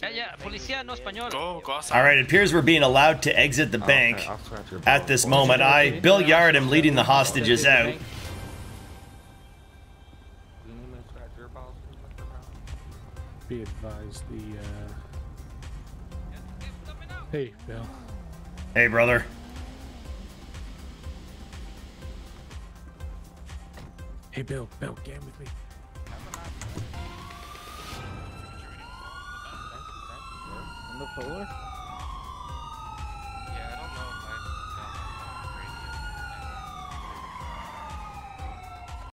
Yeah, yeah, policía no español. Go, go outside. All right, it appears we're being allowed to exit the bank I'll scratch your at this moment. I, Bill Yard, am leading the hostages out. You need me to scratch your balls? Be advised, the. Uh... Hey, Bill. Hey, brother. Hey, Bill. Bill, game with me. The floor?